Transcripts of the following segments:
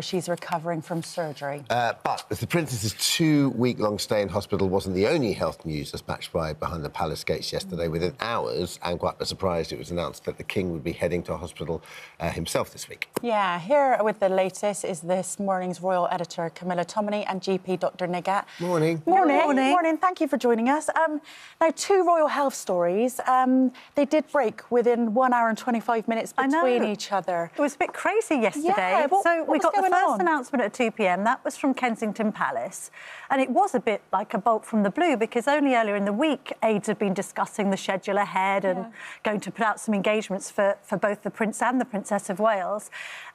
She's recovering from surgery. Uh, but the princess's two-week-long stay in hospital wasn't the only health news dispatched by behind the palace gates yesterday. Within hours, and quite a surprise, it was announced that the king would be heading to a hospital uh, himself this week. Yeah, here with the latest is this morning's royal editor Camilla Tominey and GP Dr. Nighat. Morning. Morning. Morning. Morning. Thank you for joining us. Um, now, two royal health stories. Um, they did break within one hour and 25 minutes between each other. It was a bit crazy yesterday. Yeah, what, so what we got the first on? announcement at 2 p.m. That was from Kensington Palace, and it was a bit like a bolt from the blue because only earlier in the week aides had been discussing the schedule ahead and Yeah. going to put out some engagements for, for both the Prince and the Princess of Wales.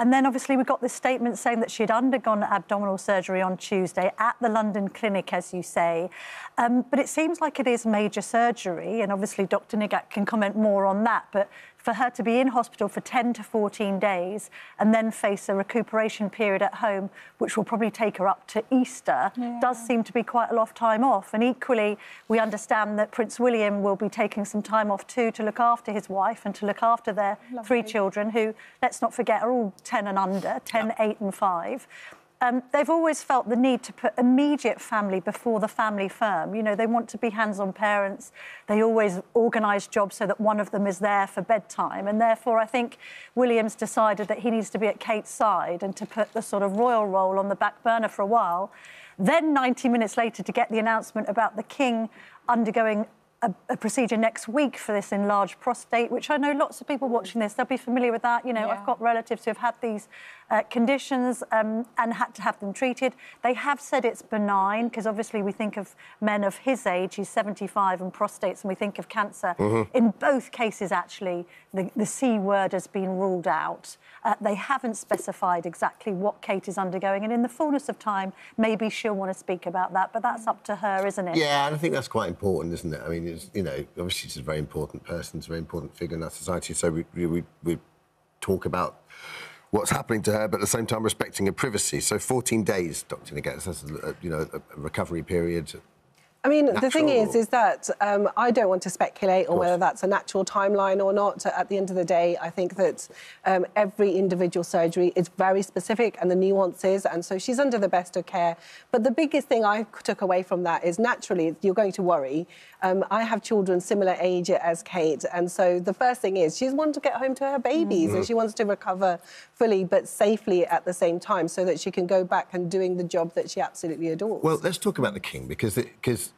And then obviously we got this statement saying that she had undergone abdominal surgery on Tuesday at the London clinic, as you say. Um, but it seems like it is major surgery, and obviously Dr. Nighat can comment more on that. But for her to be in hospital for 10 to 14 days and then face a recuperation period at home, which will probably take her up to Easter, does seem to be quite a lot of time off. And equally, we understand that Prince William will be taking some time off too to look after his wife and to look after their three children, who, let's not forget, are all 10 and under 10, 8, and 5. Um, they've always felt the need to put immediate family before the family firm. You know, they want to be hands on parents. They always organise jobs so that one of them is there for bedtime. And therefore, I think William's decided that he needs to be at Kate's side and to put the sort of royal role on the back burner for a while. Then, 90 minutes later, to get the announcement about the King undergoing a, a procedure next week for this enlarged prostate, which I know lots of people watching this, they'll be familiar with that. You know, I've got relatives who have had these uh, conditions um, and had to have them treated. They have said it's benign because obviously we think of men of his age, he's 75, and prostates, and we think of cancer. In both cases, actually, the, the C word has been ruled out. Uh, they haven't specified exactly what Kate is undergoing, and in the fullness of time, maybe she'll want to speak about that, but that's up to her, isn't it? Yeah, and I think that's quite important, isn't it? I mean, it's, you know, obviously she's a very important person, she's a very important figure in our society, so we, we, we, talk about what's happening to her, but at the same time respecting her privacy. So 14 days, Dr. Nighat, that's, a, you know, a recovery period. I mean, the thing is, is that um, I don't want to speculate on whether that's a natural timeline or not. At the end of the day, I think that um, every individual surgery is very specific and the nuances, and so she's under the best of care. But the biggest thing I took away from that is naturally you're going to worry. Um, I have children similar age as Kate, and so the first thing is she's wants to get home to her babies and she wants to recover fully but safely at the same time, so that she can go back and doing the job that she absolutely adores. Well, let's talk about the king because because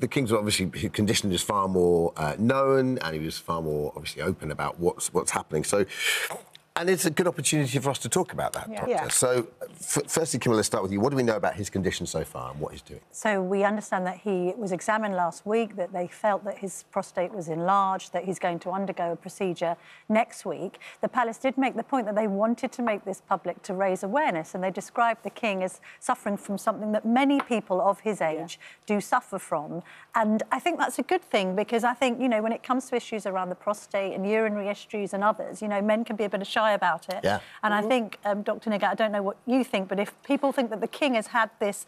the king's obviously his condition is far more uh, known, and he was far more obviously open about what's what's happening. So. And it's a good opportunity for us to talk about that, Doctor. Yeah. So, f- firstly, Camilla, let's start with you. What do we know about his condition so far and what he's doing? So we understand that he was examined last week, that they felt that his prostate was enlarged, that he's going to undergo a procedure next week. The palace did make the point that they wanted to make this public to raise awareness, and they described the king as suffering from something that many people of his age do suffer from. And I think that's a good thing because I think, you know, when it comes to issues around the prostate and urinary issues and others, you know, men can be a bit shy about it. Yeah. And I think, um, Dr. Nighat, I don't know what you think, but if people think that the king has had this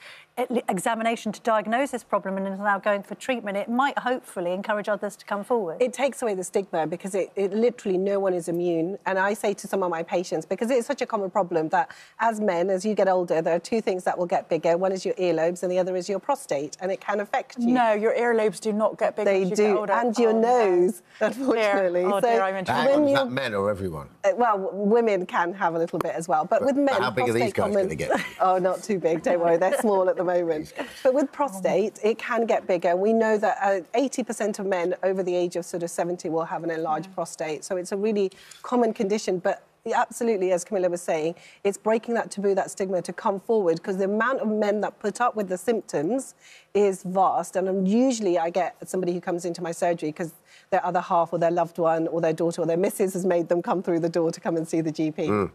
examination to diagnose this problem and is now going for treatment, it might hopefully encourage others to come forward. it takes away the stigma because it, it literally no one is immune. And I say to some of my patients, because it's such a common problem that as men, as you get older, there are two things that will get bigger. One is your earlobes, and the other is your prostate, and it can affect you. No, your earlobes do not get bigger They as you do, get older. and your Oh, no. nose, unfortunately. Oh, dear, I'm in trouble. Hang on, when is you- that men or everyone? uh, well, women can have a little bit as well, but, with men, how big are these guys common- gonna get? oh, not too big. Don't worry, they're small at the moment. But with prostate, it can get bigger. We know that uh, 80% of men over the age of sort of 70 will have an enlarged prostate, so it's a really common condition. But absolutely, as Camilla was saying, it's breaking that taboo, that stigma to come forward because the amount of men that put up with the symptoms is vast. And um, usually I get somebody who comes into my surgery because their other half or their loved one or their daughter or their missus has made them come through the door to come and see the GP.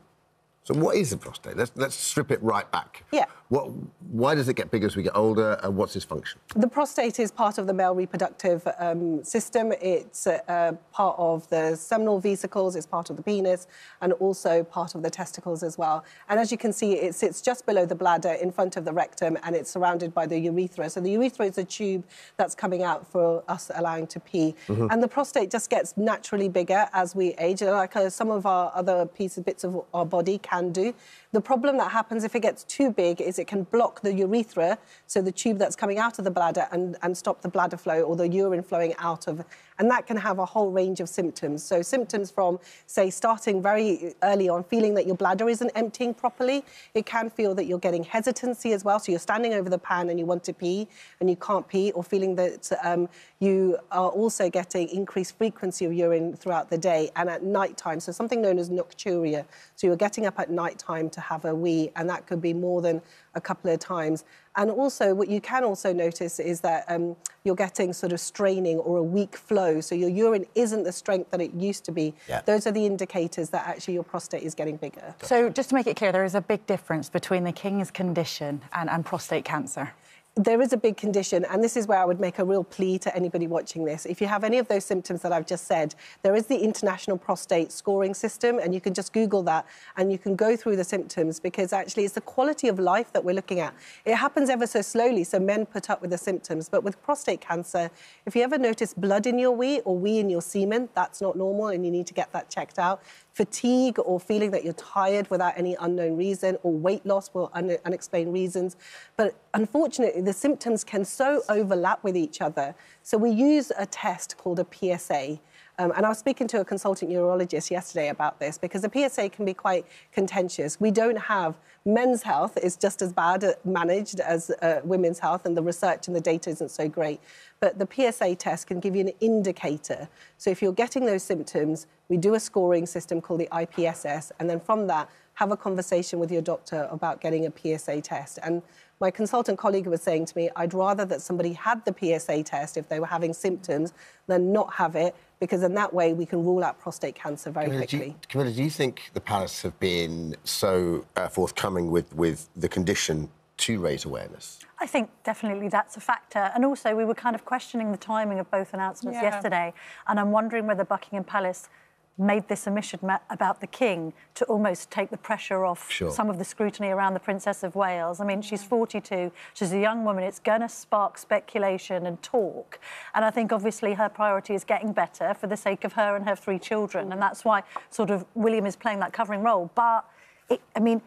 So, what is the prostate? Let's let's strip it right back. Yeah. What? Why does it get bigger as we get older, and what's its function? The prostate is part of the male reproductive um, system. It's uh, part of the seminal vesicles, it's part of the penis, and also part of the testicles as well. And as you can see, it sits just below the bladder in front of the rectum, and it's surrounded by the urethra. So the urethra is a tube that's coming out for us allowing to pee. And the prostate just gets naturally bigger as we age. Like uh, some of our other pieces, bits of our body can do. The problem that happens if it gets too big is it can block the urethra, so the tube that's coming out of the bladder, and, and stop the bladder flow or the urine flowing out of. And that can have a whole range of symptoms. So, symptoms from, say, starting very early on, feeling that your bladder isn't emptying properly. It can feel that you're getting hesitancy as well. So, you're standing over the pan and you want to pee and you can't pee, or feeling that um, you are also getting increased frequency of urine throughout the day and at night time. So, something known as nocturia. So, you're getting up at night time to have a wee, and that could be more than a couple of times. And also, what you can also notice is that um, you're getting sort of straining or a weak flow. So your urine isn't the strength that it used to be. Yeah. Those are the indicators that actually your prostate is getting bigger. So, just to make it clear, there is a big difference between the King's condition and, and prostate cancer. There is a big condition, and this is where I would make a real plea to anybody watching this. If you have any of those symptoms that I've just said, there is the International Prostate Scoring System, and you can just Google that and you can go through the symptoms because actually it's the quality of life that we're looking at. It happens ever so slowly, so men put up with the symptoms. But with prostate cancer, if you ever notice blood in your wee or wee in your semen, that's not normal and you need to get that checked out. Fatigue or feeling that you're tired without any unknown reason, or weight loss for un- unexplained reasons. But unfortunately, the symptoms can so overlap with each other. So we use a test called a PSA. Um, and I was speaking to a consultant urologist yesterday about this because the PSA can be quite contentious. We don't have men's health is just as bad uh, managed as uh, women's health, and the research and the data isn't so great. But the PSA test can give you an indicator. So if you're getting those symptoms, we do a scoring system called the IPSS, and then from that, have a conversation with your doctor about getting a PSA test. And my consultant colleague was saying to me, I'd rather that somebody had the PSA test if they were having symptoms than not have it, because in that way we can rule out prostate cancer very Camilla, do, quickly. you, Camilla, do you think the palace have been so uh, forthcoming with, with the condition to raise awareness? I think definitely that's a factor. And also, we were kind of questioning the timing of both announcements Yeah. yesterday. And I'm wondering whether Buckingham Palace made this omission about the King to almost take the pressure off Sure. some of the scrutiny around the Princess of Wales. I mean, she's 42, she's a young woman. It's going to spark speculation and talk. And I think obviously her priority is getting better for the sake of her and her three children. And that's why sort of William is playing that covering role. But, it, I mean,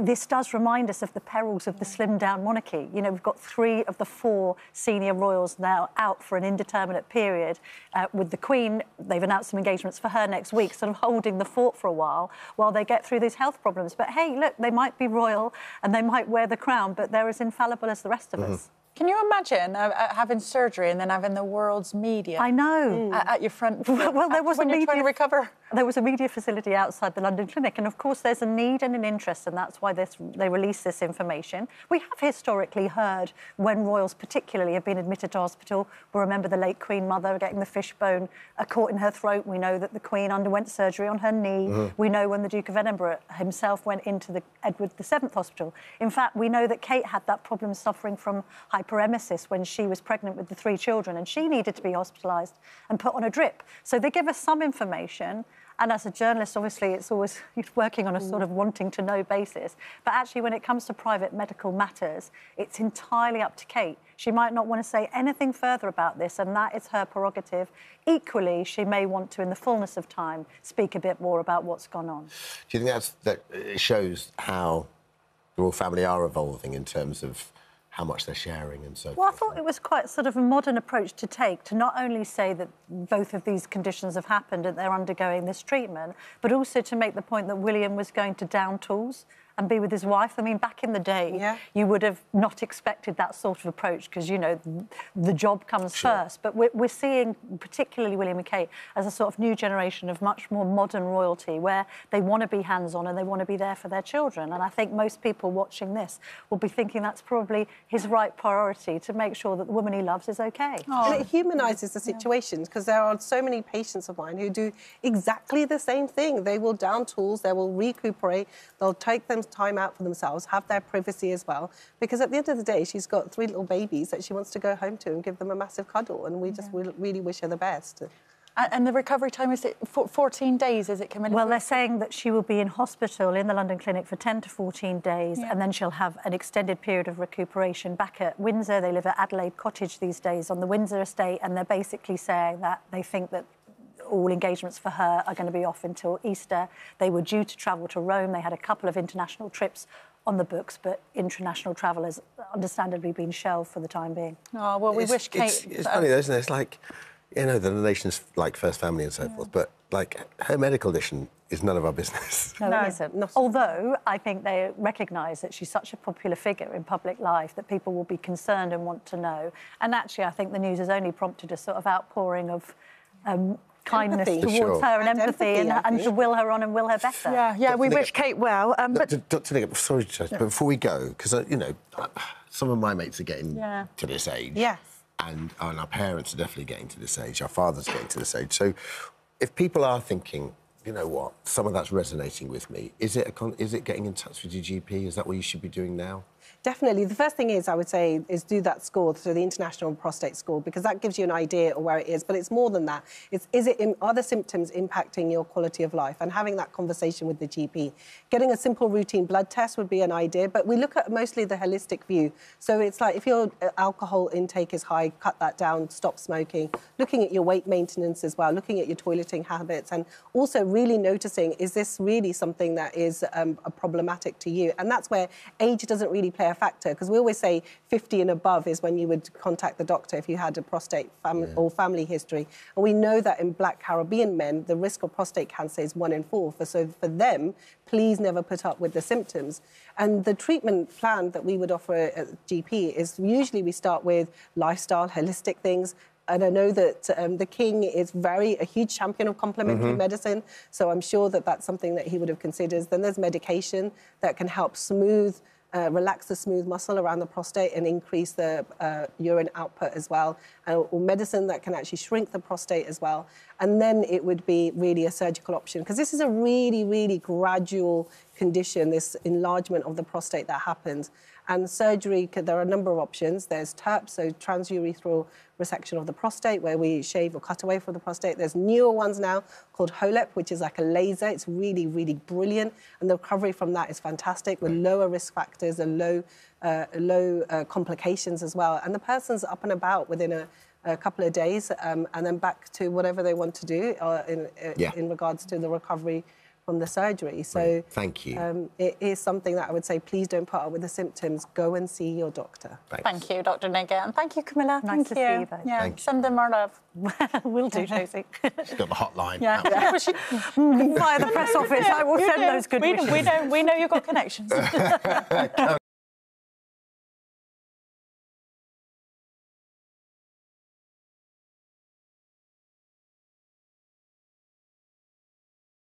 this does remind us of the perils of the slimmed down monarchy. You know, we've got three of the four senior royals now out for an indeterminate period. Uh, with the Queen, they've announced some engagements for her next week, sort of holding the fort for a while while they get through these health problems. But hey, look, they might be royal and they might wear the crown, but they're as infallible as the rest of us. Can you imagine uh, uh, having surgery and then having the world's media I know. at, at your front? Well, there was when a you're trying to recover. There was a media facility outside the London Clinic, and of course, there's a need and an interest, and that's why this, they release this information. We have historically heard when royals, particularly, have been admitted to hospital. We remember the late Queen Mother getting the fishbone caught in her throat. We know that the Queen underwent surgery on her knee. Uh-huh. We know when the Duke of Edinburgh himself went into the Edward VII Hospital. In fact, we know that Kate had that problem suffering from hyperemesis when she was pregnant with the three children, and she needed to be hospitalised and put on a drip. So they give us some information. And as a journalist, obviously, it's always working on a sort mm. of wanting to know basis. But actually, when it comes to private medical matters, it's entirely up to Kate. She might not want to say anything further about this, and that is her prerogative. Equally, she may want to, in the fullness of time, speak a bit more about what's gone on. Do you think that's, that shows how the royal family are evolving in terms of how much they're sharing and so Well, I thought it was quite sort of a modern approach to take to not only say that both of these conditions have happened and they're undergoing this treatment, but also to make the point that William was going to down tools and be with his wife. I mean, back in the day, Yeah. you would have not expected that sort of approach because, you know, the job comes first. But we're, we're seeing, particularly William and Kate, as a sort of new generation of much more modern royalty where they want to be hands on and they want to be there for their children. And I think most people watching this will be thinking that's probably his right priority to make sure that the woman he loves is okay. And it humanises the situations because there are so many patients of mine who do exactly the same thing. They will down tools, they will recuperate, they'll take them time out for themselves, have their privacy as well. Because at the end of the day, she's got three little babies that she wants to go home to and give them a massive cuddle. And we just re- really wish her the best. And, and the recovery time is it 14 days? Is it coming? Well, they're saying that she will be in hospital in the London clinic for 10 to 14 days, Yeah. and then she'll have an extended period of recuperation back at Windsor. They live at Adelaide Cottage these days on the Windsor estate, and they're basically saying that they think that all engagements for her are going to be off until Easter. They were due to travel to Rome. They had a couple of international trips on the books, but international travel has understandably been shelved for the time being. Oh, well, we it's, wish Kate. It's, it's funny, though, isn't it? It's like, you know, the nation's like first family and so yeah. forth, but like her medical condition is none of our business. No, no it isn't. Not... Although I think they recognise that she's such a popular figure in public life that people will be concerned and want to know. And actually, I think the news has only prompted a sort of outpouring of um, kindness empathy. towards sure. her and, and empathy, empathy and, and, to will her on and will her better. Yeah, yeah, Dr. we Nick, wish Kate well. Um, but... Dr. Nick, sorry, Judge, but before we go, because, uh, you know, some of my mates are getting yeah. to this age. Yes. And, and our parents are definitely getting to this age. Our fathers are getting to this age. So if people are thinking, you know what, some of that's resonating with me, is it, a, is it getting in touch with your GP? Is that what you should be doing now? Definitely. The first thing is, I would say, is do that score, so the International Prostate Score, because that gives you an idea of where it is. But it's more than that. It's, is it, are the symptoms impacting your quality of life? And having that conversation with the GP. Getting a simple routine blood test would be an idea, but we look at mostly the holistic view. So it's like if your uh, alcohol intake is high, cut that down, stop smoking. Looking at your weight maintenance as well, looking at your toileting habits, and also really noticing, is this really something that is um, problematic to you? And that's where age doesn't really play a factor because we always say 50 and above is when you would contact the doctor if you had a prostate fam- yeah. or family history. And we know that in black Caribbean men, the risk of prostate cancer is one in four. For, so for them, please never put up with the symptoms. And the treatment plan that we would offer at GP is usually we start with lifestyle, holistic things, and I know that um, the King is very a huge champion of complementary mm-hmm. medicine. So I'm sure that that's something that he would have considered. Then there's medication that can help smooth uh, relax the smooth muscle around the prostate and increase the uh, urine output as well, uh, or medicine that can actually shrink the prostate as well. And then it would be really a surgical option because this is a really, really gradual condition, this enlargement of the prostate that happens. And surgery, there are a number of options. There's TURP, so transurethral resection of the prostate, where we shave or cut away from the prostate. There's newer ones now called HoLEP, which is like a laser. It's really, really brilliant. And the recovery from that is fantastic with lower risk factors and low, uh, low uh, complications as well. And the person's up and about within a, a couple of days um, and then back to whatever they want to do uh, in, uh, yeah. in regards to the recovery from the surgery. So thank you. Um, it is something that I would say, please don't put up with the symptoms. Go and see your doctor. Thanks. Thank you, Dr. Nighat, and thank you, Camilla. Nice thank to you. see you both. Yeah, thank send them our love. We'll do, Josie. She's got the hotline. Yeah, yeah. via the press office. I will send those good we, wishes. We, don't, we know you've got connections.